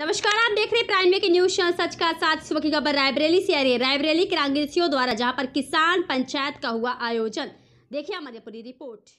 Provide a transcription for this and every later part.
नमस्कार, आप देख रहे हैं प्राइम की न्यूज़ चैनल सच का साथ। सुबह की खबर, रायबरेली से आ रही है। रायबरेली के कांग्रेसियों द्वारा, जहाँ पर किसान पंचायत का हुआ आयोजन। देखिए हमारी पूरी रिपोर्ट।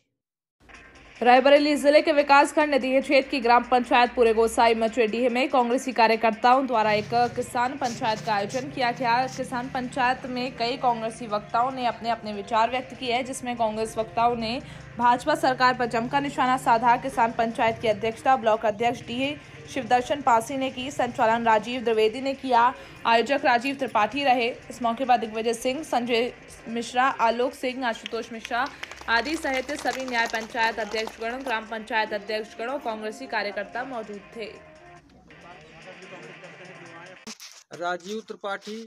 रायबरेली ज़िले के विकासखंड नदी क्षेत्र की ग्राम पंचायत पूरे गोसाई मचवेडीह में कांग्रेसी कार्यकर्ताओं द्वारा एक किसान पंचायत का आयोजन किया गया। किसान पंचायत में कई कांग्रेसी वक्ताओं ने अपने अपने विचार व्यक्त किए हैं, जिसमें कांग्रेस वक्ताओं ने भाजपा सरकार पर जमकर निशाना साधा। किसान पंचायत की अध्यक्षता, ब्लॉक अध्यक्ष डी शिवदर्शन पासी ने की संचालन राजीव द्विवेदी ने किया आयोजक राजीव त्रिपाठी रहे। इस मौके पर दिग्विजय सिंह संजय मिश्रा आलोक सिंह आशुतोष मिश्रा आदि सहित सभी न्याय पंचायत अध्यक्षगण ग्राम पंचायत अध्यक्षगण और कांग्रेसी कार्यकर्ता मौजूद थे। राजीव त्रिपाठी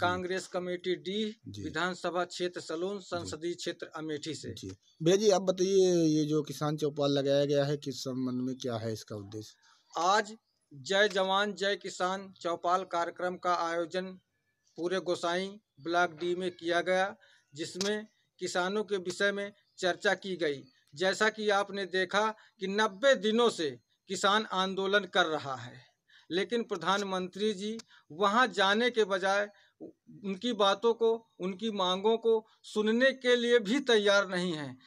कांग्रेस कमेटी डी विधानसभा क्षेत्र सलोन संसदीय क्षेत्र अमेठी से। जी। भैया जी आप बताइए ये जो किसान चौपाल लगाया गया है किस संबंध में क्या है इसका उद्देश्य? आज जय जवान, जय किसान चौपाल कार्यक्रम का आयोजन पूरे गोसाई ब्लॉक डी में किया गया, जिसमें किसानों के विषय में चर्चा की गई। जैसा कि आपने देखा कि 90 दिनों से किसान आंदोलन कर रहा है, लेकिन प्रधानमंत्री जी वहाँ जाने के बजाय उनकी बातों को, उनकी मांगों को सुनने के लिए भी तैयार नहीं हैं।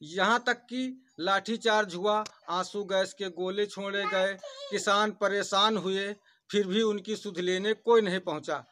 यहाँ तक कि लाठीचार्ज हुआ आँसू गैस के गोले छोड़े गए किसान परेशान हुए फिर भी उनकी सुध लेने कोई नहीं पहुँचा।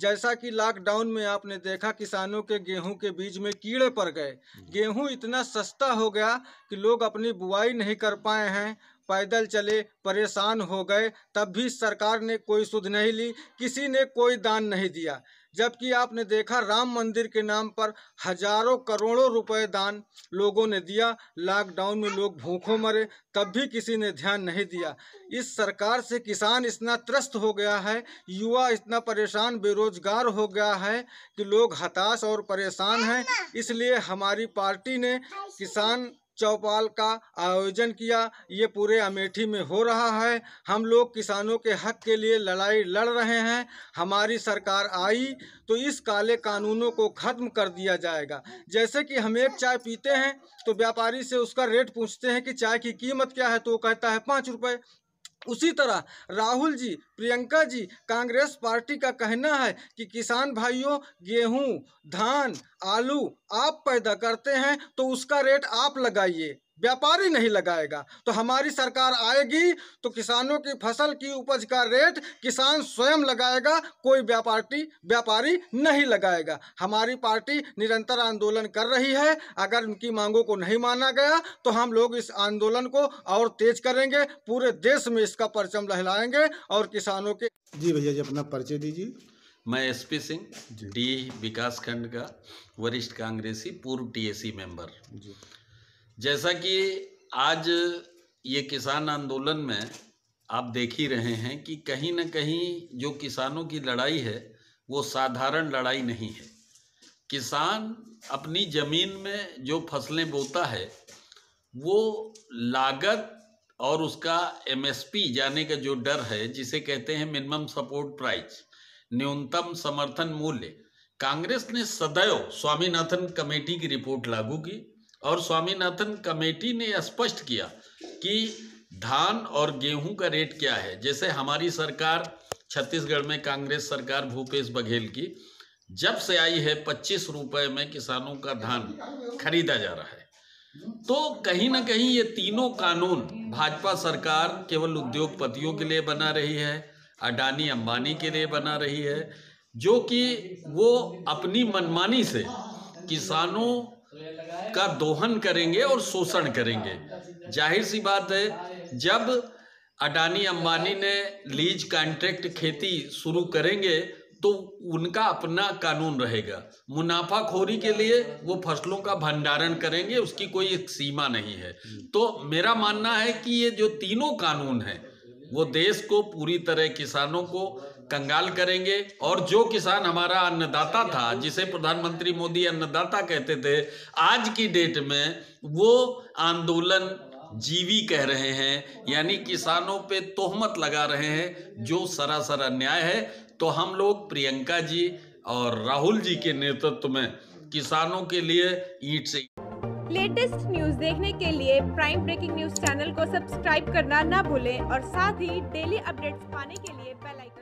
जैसा कि लॉकडाउन में आपने देखा किसानों के गेहूँ के बीज में कीड़े पड़ गए। गेहूँ इतना सस्ता हो गया कि लोग अपनी बुआई नहीं कर पाए हैं। पैदल चले परेशान हो गए तब भी सरकार ने कोई सुध नहीं ली किसी ने कोई दान नहीं दिया। जबकि आपने देखा राम मंदिर के नाम पर हज़ारों करोड़ों रुपए दान लोगों ने दिया। लॉकडाउन में लोग भूखों मरे, तब भी किसी ने ध्यान नहीं दिया। इस सरकार से किसान इतना त्रस्त हो गया है, युवा इतना परेशान, बेरोजगार हो गया है कि लोग हताश और परेशान हैं। इसलिए हमारी पार्टी ने किसान चौपाल का आयोजन किया। ये पूरे अमेठी में हो रहा है। हम लोग किसानों के हक के लिए लड़ाई लड़ रहे हैं। हमारी सरकार आई तो इस काले कानूनों को खत्म कर दिया जाएगा। जैसे कि हम एक चाय पीते हैं तो व्यापारी से उसका रेट पूछते हैं कि चाय की कीमत क्या है? तो वो कहता है, पाँच रुपये उसी तरह राहुल जी, प्रियंका जी, कांग्रेस पार्टी का कहना है कि किसान भाइयों, गेहूँ, धान, आलू आप पैदा करते हैं तो उसका रेट आप लगाइए। व्यापारी नहीं लगाएगा। तो हमारी सरकार आएगी तो किसानों की फ़सल की उपज का रेट किसान स्वयं लगाएगा कोई व्यापारी व्यापारी नहीं लगाएगा। हमारी पार्टी निरंतर आंदोलन कर रही है। अगर उनकी मांगों को नहीं माना गया तो हम लोग इस आंदोलन को और तेज करेंगे पूरे देश में इसका परचम लहलाएँगे और किसानों के जी भैया जी अपना परिचय दीजिए। मैं एसपी सिंह डी विकास खंड का वरिष्ठ कांग्रेसी पूर्व टीएसी मेंबर। जी। जैसा कि आज ये किसान आंदोलन में आप देख ही रहे हैं कि कहीं ना कहीं जो किसानों की लड़ाई है, वो साधारण लड़ाई नहीं है। किसान अपनी ज़मीन में जो फ़सलें बोता है, वो लागत और उसका एमएसपी जाने का जो डर है, जिसे कहते हैं मिनिमम सपोर्ट प्राइस न्यूनतम समर्थन मूल्य, कांग्रेस ने सदैव स्वामीनाथन कमेटी की रिपोर्ट लागू की। और स्वामीनाथन कमेटी ने स्पष्ट किया कि धान और गेहूँ का रेट क्या है? जैसे हमारी सरकार, छत्तीसगढ़ में कांग्रेस सरकार भूपेश बघेल की, जब से आई है पच्चीस रुपए में किसानों का धान खरीदा जा रहा है। तो कहीं ना कहीं ये तीनों कानून भाजपा सरकार केवल उद्योगपतियों के लिए बना रही है, अडानी अंबानी के लिए बना रही है, जो कि वो अपनी मनमानी से किसानों का दोहन करेंगे और शोषण करेंगे। ज़ाहिर सी बात है, जब अडानी अंबानी ने लीज कॉन्ट्रैक्ट खेती शुरू करेंगे तो उनका अपना कानून रहेगा। मुनाफाखोरी के लिए वो फ़सलों का भंडारण करेंगे, उसकी कोई एक सीमा नहीं है। तो मेरा मानना है कि ये जो तीनों कानून हैं, वो देश को, पूरी तरह किसानों को कंगाल करेंगे। और जो किसान हमारा अन्नदाता था, जिसे प्रधानमंत्री मोदी अन्नदाता कहते थे, आज की डेट में वो आंदोलन जीवी कह रहे हैं। यानी किसानों पे तोहमत लगा रहे हैं, जो सरासर अन्याय है। तो हम लोग, प्रियंका जी और राहुल जी के नेतृत्व में किसानों के लिए ईट से लेटेस्ट न्यूज़ देखने के लिए प्राइम ब्रेकिंग न्यूज़ चैनल को सब्सक्राइब करना ना भूलें और साथ ही डेली अपडेट्स पाने के लिए बेल आइकन